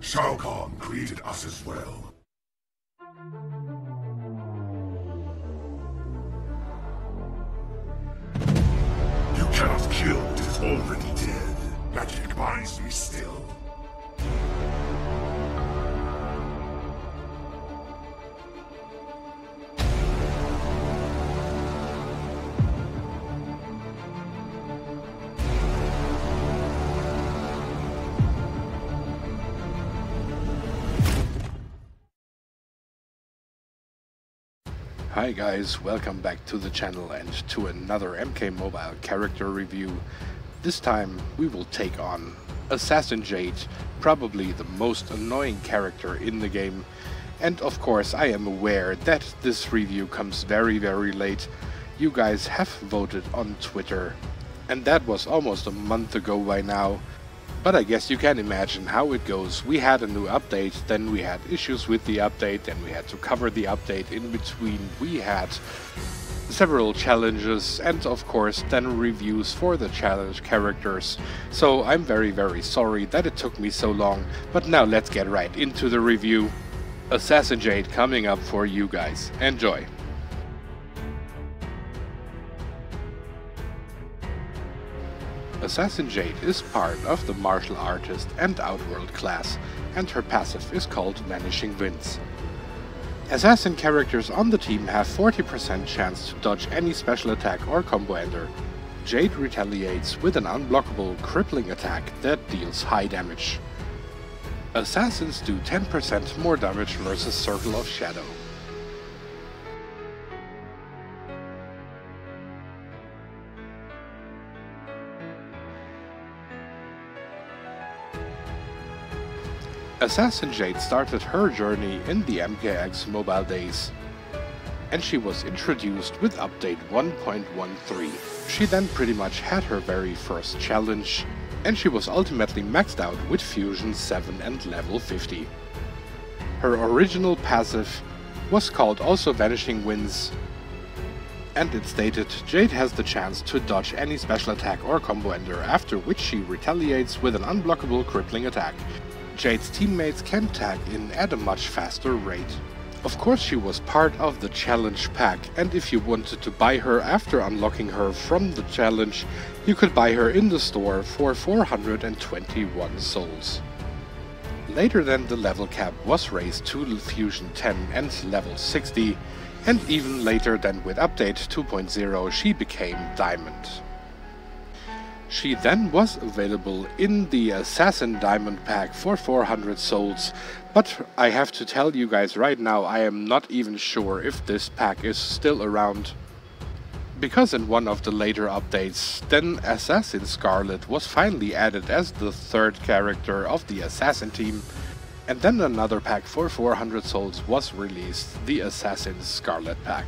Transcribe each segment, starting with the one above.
Shao Kahn created us as well. You cannot kill what is already dead. Magic binds me still. Hi guys, welcome back to the channel and to another MK Mobile character review. This time we will take on Assassin Jade, probably the most annoying character in the game. And of course I am aware that this review comes very very late. You guys have voted on Twitter. And that was almost a month ago by now. But I guess you can imagine how it goes. We had a new update, then we had issues with the update, then we had to cover the update. In between, we had several challenges and of course then reviews for the challenge characters. So I'm very very sorry that it took me so long, but now let's get right into the review. Assassin Jade coming up for you guys. Enjoy! Assassin Jade is part of the martial artist and outworld class, and her passive is called Vanishing Winds. Assassin characters on the team have 40% chance to dodge any special attack or combo ender. Jade retaliates with an unblockable crippling attack that deals high damage. Assassins do 10% more damage versus Circle of Shadow. Assassin Jade started her journey in the MKX mobile days, and she was introduced with update 1.13. She then pretty much had her very first challenge, and she was ultimately maxed out with Fusion 7 and level 50. Her original passive was called also Vanishing Winds, and it stated Jade has the chance to dodge any special attack or combo ender, after which she retaliates with an unblockable crippling attack. Jade's teammates can tag in at a much faster rate. Of course she was part of the challenge pack and if you wanted to buy her after unlocking her from the challenge, you could buy her in the store for 421 souls. Later then the level cap was raised to Fusion 10 and level 60 and even later than with update 2.0 she became Diamond. She then was available in the Assassin Diamond Pack for 400 souls, but I have to tell you guys right now I am not even sure if this pack is still around. Because in one of the later updates, then Assassin Skarlet was finally added as the third character of the Assassin team, and then another pack for 400 souls was released, the Assassin Skarlet pack.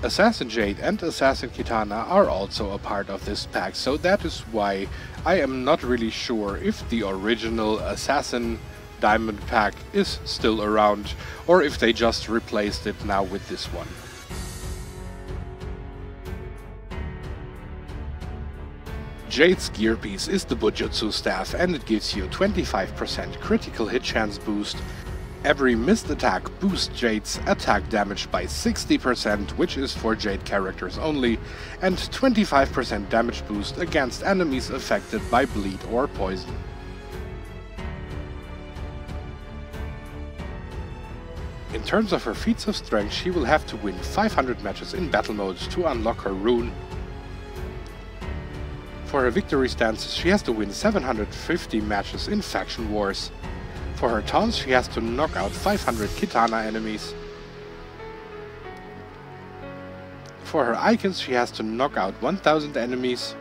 Assassin Jade and Assassin Kitana are also a part of this pack, so that is why I am not really sure if the original Assassin Diamond pack is still around, or if they just replaced it now with this one. Jade's gear piece is the Bojutsu staff and it gives you 25% critical hit chance boost Every missed attack boosts Jade's attack damage by 60%, which is for Jade characters only, and 25% damage boost against enemies affected by bleed or poison. In terms of her feats of strength, she will have to win 500 matches in battle mode to unlock her rune. For her victory stances, she has to win 750 matches in faction wars. For her taunts, she has to knock out 500 Kitana enemies. For her icons, she has to knock out 1000 enemies.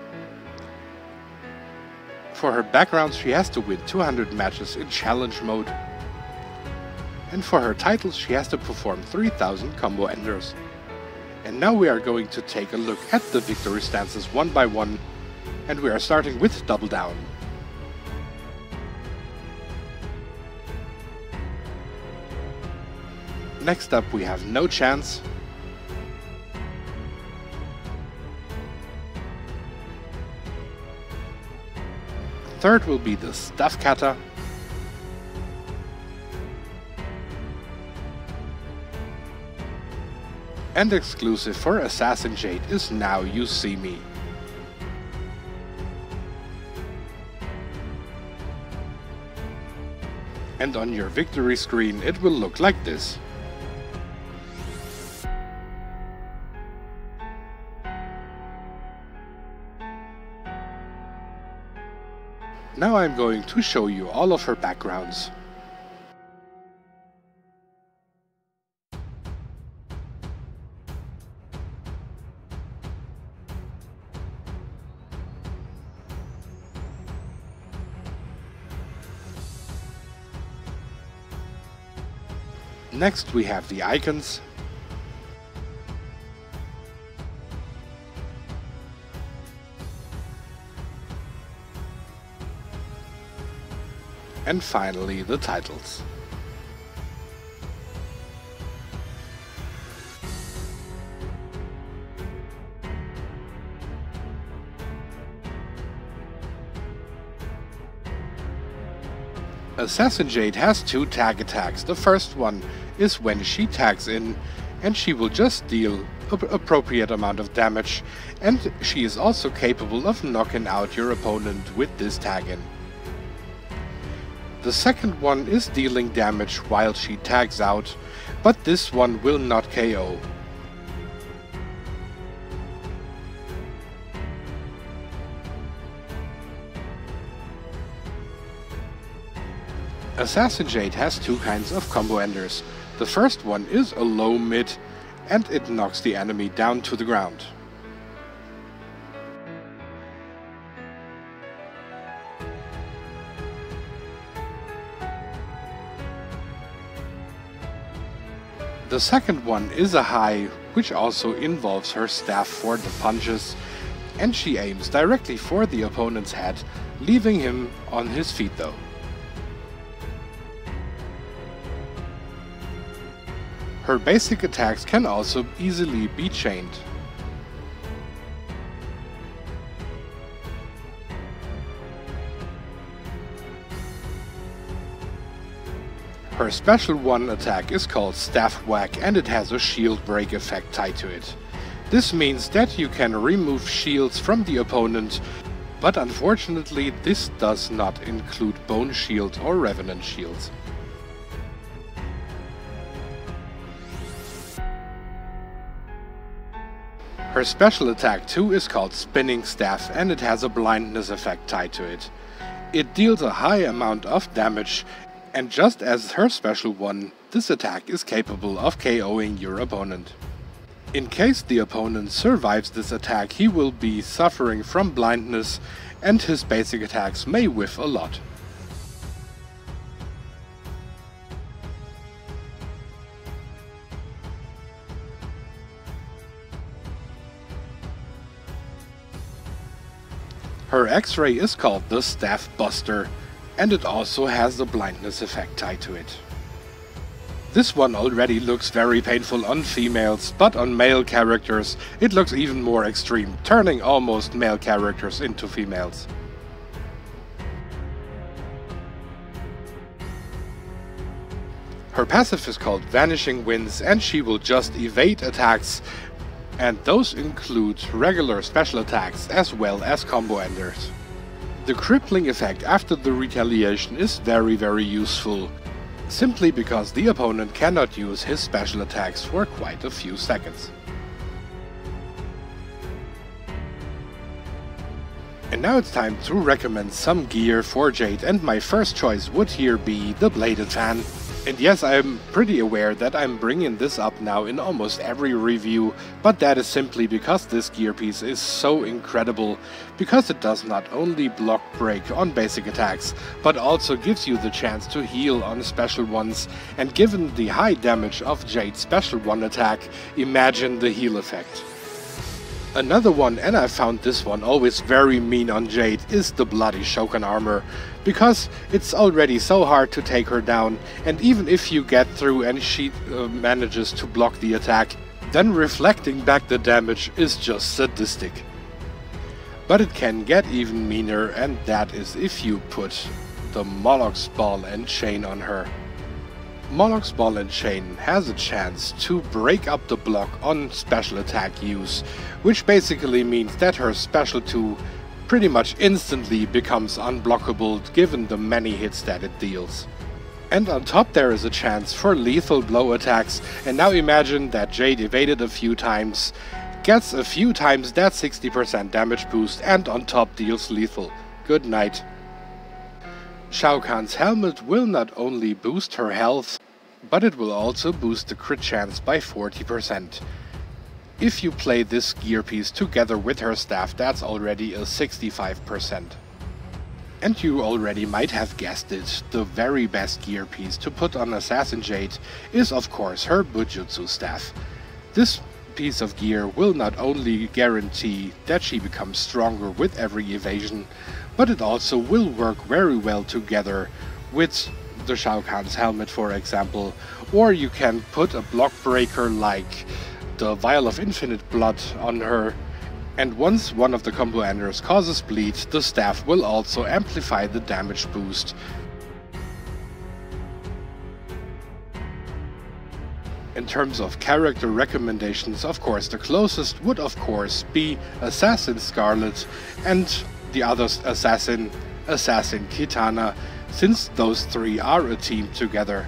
For her backgrounds, she has to win 200 matches in challenge mode. And for her titles, she has to perform 3000 combo enders. And now we are going to take a look at the victory stances one by one, and we are starting with Double Down. Next up we have No Chance. Third will be the Stuff Cutter. And exclusive for Assassin Jade is Now You See Me. and on your victory screen it will look like this. Now I'm going to show you all of her backgrounds. Next we have the icons. And finally the titles. Assassin Jade has two tag attacks. The first one is when she tags in and she will just deal appropriate amount of damage and she is also capable of knocking out your opponent with this tag in. The second one is dealing damage while she tags out, but this one will not KO. Assassin Jade has two kinds of combo enders. The first one is a low mid and it knocks the enemy down to the ground. The second one is a high, which also involves her staff for the punches, and she aims directly for the opponent's head, leaving him on his feet though. Her basic attacks can also easily be chained. Her special one attack is called Staff Whack and it has a shield break effect tied to it. This means that you can remove shields from the opponent, but unfortunately this does not include Bone Shield or Revenant Shields. Her special attack two is called Spinning Staff and it has a blindness effect tied to it. It deals a high amount of damage and just as her special one, this attack is capable of KOing your opponent. In case the opponent survives this attack, he will be suffering from blindness and his basic attacks may whiff a lot. Her X-ray is called the Staff Buster, and it also has the blindness effect tied to it. This one already looks very painful on females, but on male characters it looks even more extreme, turning almost male characters into females. Her passive is called Vanishing Winds and she will just evade attacks and those include regular special attacks as well as combo enders. The crippling effect after the retaliation is very very useful, simply because the opponent cannot use his special attacks for quite a few seconds. And now it's time to recommend some gear for Jade and my first choice would here be the Bladed Fan. And yes, I'm pretty aware that I'm bringing this up now in almost every review, but that is simply because this gear piece is so incredible, because it does not only block break on basic attacks, but also gives you the chance to heal on special ones, and given the high damage of Jade's special one attack, imagine the heal effect. Another one, and I found this one always very mean on Jade, is the Bloody Shogun armor, because it's already so hard to take her down, and even if you get through and she uh, manages to block the attack, then reflecting back the damage is just sadistic. But it can get even meaner, and that is if you put the Moloch's ball and chain on her. Moloch's Ball and Chain has a chance to break up the block on special attack use, which basically means that her special 2 pretty much instantly becomes unblockable given the many hits that it deals. And on top there is a chance for lethal blow attacks, and now imagine that Jade evaded a few times, gets a few times that 60% damage boost, and on top deals lethal. Good night. Shao Kahn's helmet will not only boost her health, but it will also boost the crit chance by 40%. If you play this gear piece together with her staff, that's already a 65%. And you already might have guessed it, the very best gear piece to put on Assassin Jade is of course her Bojutsu staff. This piece of gear will not only guarantee that she becomes stronger with every evasion, but it also will work very well together with the Shao Kahn's helmet for example, or you can put a block breaker like the Vial of Infinite Blood on her, and once one of the combo enders causes bleed, the staff will also amplify the damage boost. In terms of character recommendations, of course, the closest would of course be Assassin Skarlet, and the other assassin, Assassin Kitana, since those three are a team together.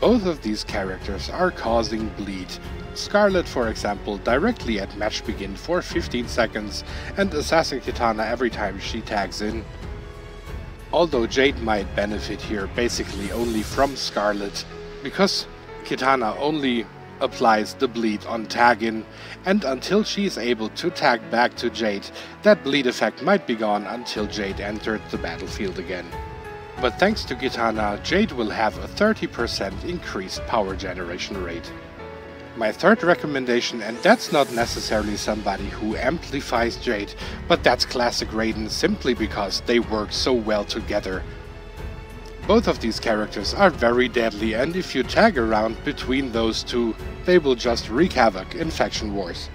Both of these characters are causing bleed. Skarlet, for example, directly at match begin for 15 seconds, and Assassin Kitana every time she tags in. Although Jade might benefit here basically only from Skarlet, because Kitana only applies the bleed on tag-in, and until she is able to tag back to Jade, that bleed effect might be gone until Jade entered the battlefield again. But thanks to Kitana, Jade will have a 30% increased power generation rate. My third recommendation, and that's not necessarily somebody who amplifies Jade, but that's classic Raiden simply because they work so well together. Both of these characters are very deadly and if you tag around between those two, they will just wreak havoc in Faction Wars.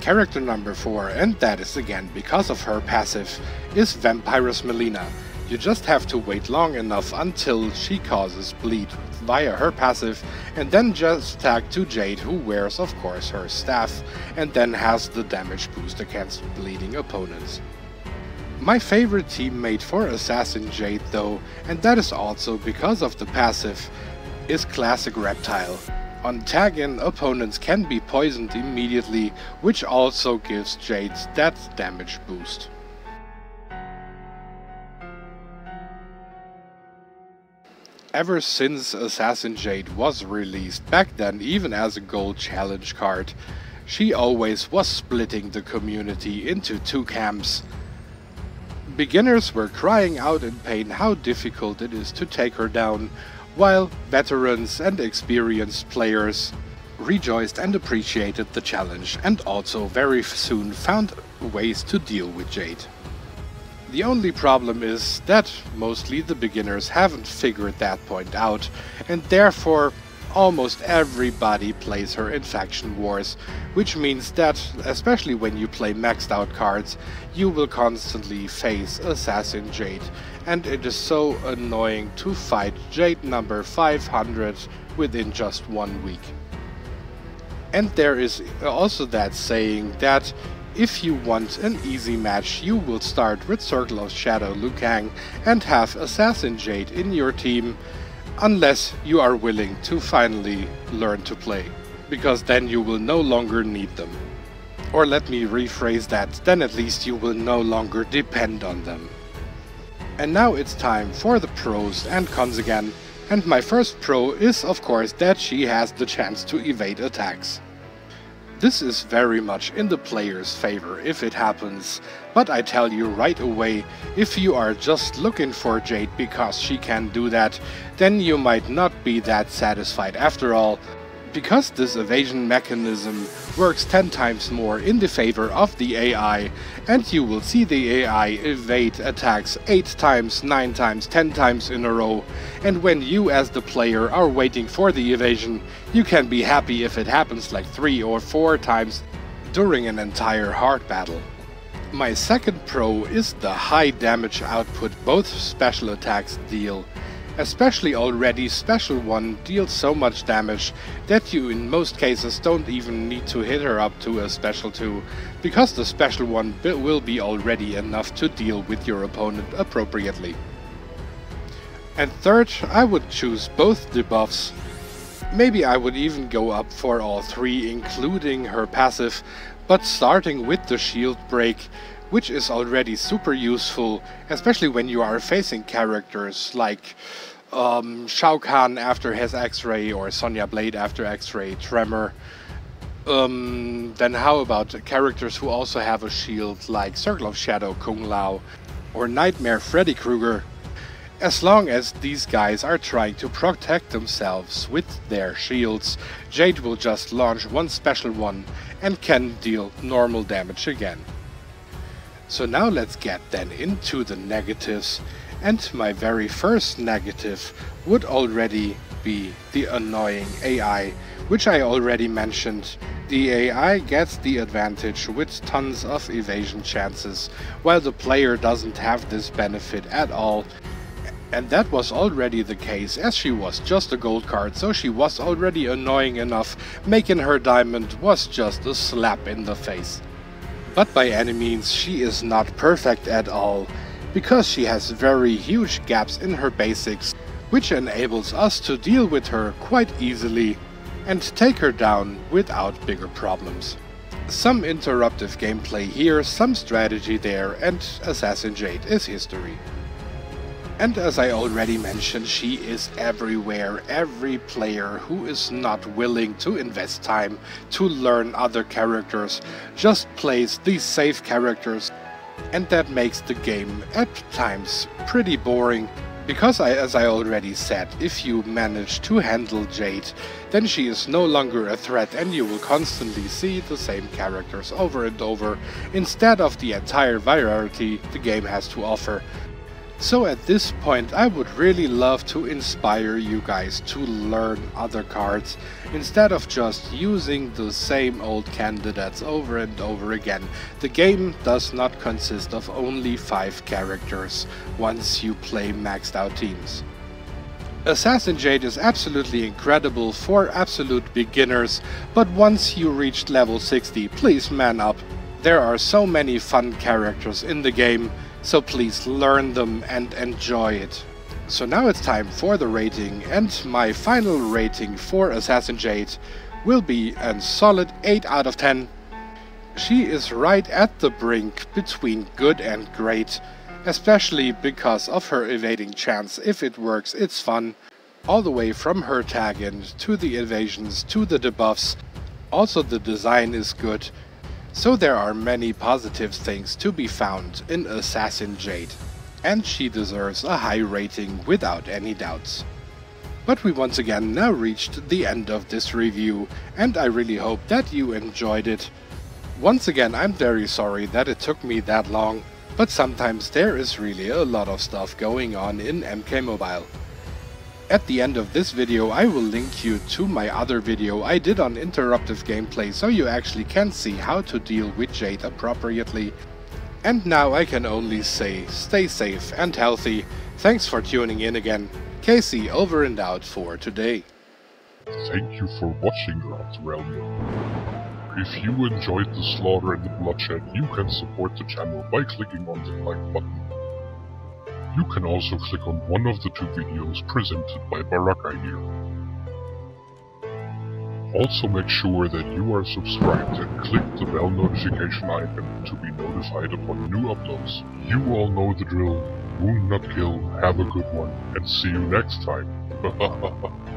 Character number 4, and that is again because of her passive, is Vampirus Mileena. You just have to wait long enough until she causes bleed via her passive and then just tag to Jade who wears of course her staff and then has the damage boost against bleeding opponents. My favorite teammate for Assassin Jade though, and that is also because of the passive, is Classic Reptile. On tag-in, opponents can be poisoned immediately, which also gives Jade that damage boost. Ever since Assassin Jade was released, back then even as a gold challenge card, she always was splitting the community into two camps, Beginners were crying out in pain how difficult it is to take her down, while veterans and experienced players rejoiced and appreciated the challenge and also very soon found ways to deal with Jade. The only problem is that mostly the beginners haven't figured that point out and therefore almost everybody plays her in Faction Wars, which means that, especially when you play maxed out cards, you will constantly face Assassin Jade, and it is so annoying to fight Jade number 500 within just one week. And there is also that saying that if you want an easy match, you will start with Circle of Shadow Liu Kang and have Assassin Jade in your team, unless you are willing to finally learn to play, because then you will no longer need them. Or let me rephrase that, then at least you will no longer depend on them. And now it's time for the pros and cons again, and my first pro is of course that she has the chance to evade attacks. This is very much in the player's favor if it happens, but I tell you right away, if you are just looking for Jade because she can do that, then you might not be that satisfied. After all, because this evasion mechanism works 10 times more in the favor of the AI, and you will see the AI evade attacks 8 times, 9 times, 10 times in a row, and when you as the player are waiting for the evasion, you can be happy if it happens like 3 or 4 times during an entire hard battle. My second pro is the high damage output both special attacks deal Especially already Special 1 deals so much damage that you in most cases don't even need to hit her up to a Special 2, because the Special 1 will be already enough to deal with your opponent appropriately. And third, I would choose both debuffs. Maybe I would even go up for all three, including her passive, but starting with the shield break, which is already super useful, especially when you are facing characters like um, Shao Kahn after his X-Ray or Sonya Blade after X-Ray, Tremor. Um, then how about characters who also have a shield like Circle of Shadow Kung Lao or Nightmare Freddy Krueger? As long as these guys are trying to protect themselves with their shields, Jade will just launch one special one and can deal normal damage again. So now let's get then into the negatives and my very first negative would already be the annoying AI, which I already mentioned. The AI gets the advantage with tons of evasion chances, while the player doesn't have this benefit at all. And that was already the case, as she was just a gold card, so she was already annoying enough, making her diamond was just a slap in the face. But by any means, she is not perfect at all because she has very huge gaps in her basics, which enables us to deal with her quite easily and take her down without bigger problems. Some interruptive gameplay here, some strategy there, and Assassin Jade is history. And as I already mentioned, she is everywhere. Every player who is not willing to invest time to learn other characters just plays these safe characters and that makes the game at times pretty boring. Because I, as I already said, if you manage to handle Jade, then she is no longer a threat and you will constantly see the same characters over and over, instead of the entire variety the game has to offer. So at this point I would really love to inspire you guys to learn other cards instead of just using the same old candidates over and over again. The game does not consist of only 5 characters once you play maxed out teams. Assassin Jade is absolutely incredible for absolute beginners, but once you reach level 60 please man up. There are so many fun characters in the game so please learn them and enjoy it. So now it's time for the rating and my final rating for Assassin Jade will be a solid 8 out of 10. She is right at the brink between good and great, especially because of her evading chance. If it works, it's fun. All the way from her tag in to the evasions to the debuffs. Also the design is good so there are many positive things to be found in Assassin Jade, and she deserves a high rating without any doubts. But we once again now reached the end of this review, and I really hope that you enjoyed it. Once again, I'm very sorry that it took me that long, but sometimes there is really a lot of stuff going on in MK Mobile. At the end of this video I will link you to my other video I did on interruptive gameplay so you actually can see how to deal with Jade appropriately. And now I can only say stay safe and healthy. Thanks for tuning in again. Casey over and out for today. Thank you for watching Realm. If you enjoyed the slaughter and the bloodshed, you can support the channel by clicking on the like button. You can also click on one of the two videos presented by Baraka here. Also make sure that you are subscribed and click the bell notification icon to be notified upon new uploads. You all know the drill. Wound not kill, have a good one, and see you next time.